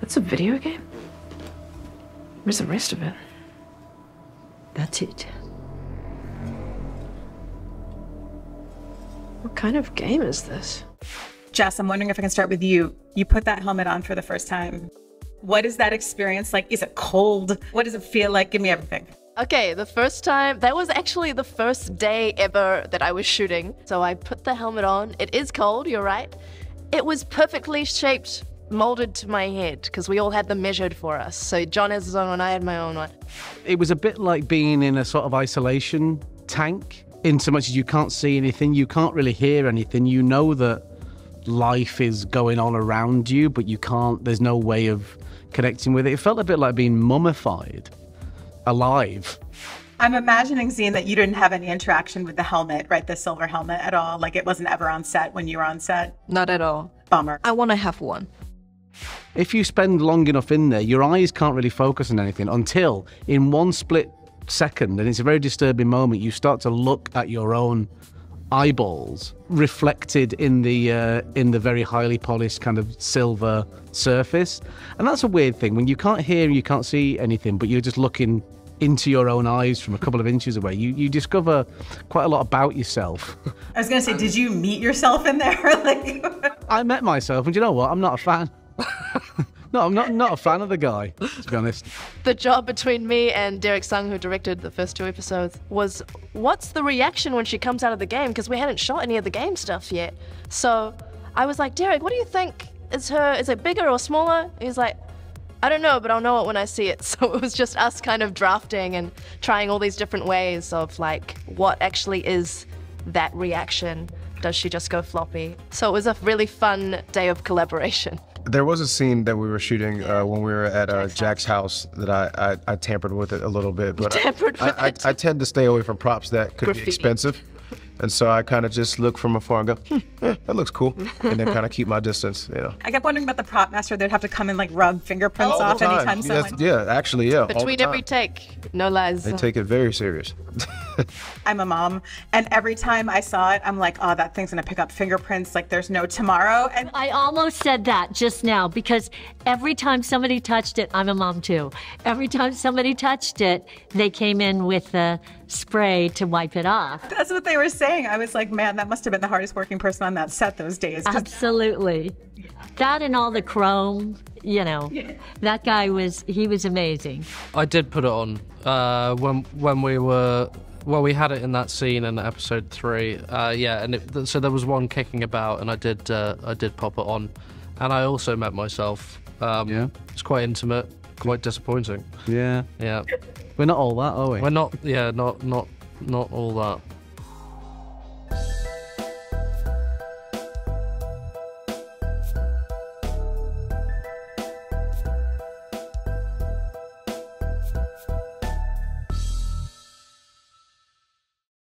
That's a video game? Where's the rest of it? That's it. What kind of game is this? Jess, I'm wondering if I can start with you. You put that helmet on for the first time. What is that experience like? Is it cold? What does it feel like? Give me everything. Okay, the first time, that was actually the first day ever that I was shooting. So I put the helmet on. It is cold, you're right. It was perfectly shaped, molded to my head, because we all had them measured for us. So John has his own one, I had my own one. It was a bit like being in a sort of isolation tank, in so much as you can't see anything, you can't really hear anything. You know that life is going on around you, but you can't, there's no way of connecting with it. It felt a bit like being mummified, alive. I'm imagining, Zine, that you didn't have any interaction with the helmet, right? The silver helmet at all. Like it wasn't ever on set when you were on set. Not at all. Bummer. I want to have one. If you spend long enough in there, your eyes can't really focus on anything until, in one split second, and it's a very disturbing moment, you start to look at your own eyeballs reflected in the uh, in the very highly polished kind of silver surface. And that's a weird thing. When you can't hear and you can't see anything but you're just looking into your own eyes from a couple of inches away you you discover quite a lot about yourself. I was gonna say, did you meet yourself in there? like, i met myself and you know what? I'm not a fan no i'm not not a fan of the guy to be honest The job between me and Derek Tsang, who directed the first two episodes, was what's the reaction when she comes out of the game? Because we hadn't shot any of the game stuff yet. So I was like, Derek, what do you think? Is her is it bigger or smaller? He's like, I don't know, but I'll know it when I see it. So it was just us kind of drafting and trying all these different ways of like what actually is that reaction. Does she just go floppy? So it was a really fun day of collaboration. There was a scene that we were shooting uh, when we were at uh, Jack's house that I, I, I tampered with it a little bit, but I- tampered I, with I, it. I, tend to stay away from props that could Graffiti. be expensive, and so I kind of just look from afar and go, hmm, eh, that looks cool, and then kind of keep my distance, you know. I kept wondering about the prop master. They'd have to come and like rub fingerprints All the off time. anytime That's- someone. yeah, actually, yeah. all the Between every take, no lies. They take it very serious. I'm a mom, and every time I saw it, I'm like, oh, that thing's gonna pick up fingerprints like there's no tomorrow. And I almost said that just now because every time somebody touched it, I'm a mom too. Every time somebody touched it, they came in with the spray to wipe it off. that's what they were saying. I was like, man, that must have been the hardest working person on that set those days. Absolutely. That and all the chrome, you know. That guy was he was amazing. I did put it on uh, when when we were well, we had it in that scene in episode three. Uh, yeah, and it, so there was one kicking about, and I did uh, I did pop it on, and I also met myself. Um, Yeah. it's quite intimate, quite disappointing. yeah Yeah, we're not all that are we we're not. Yeah, not not not all that.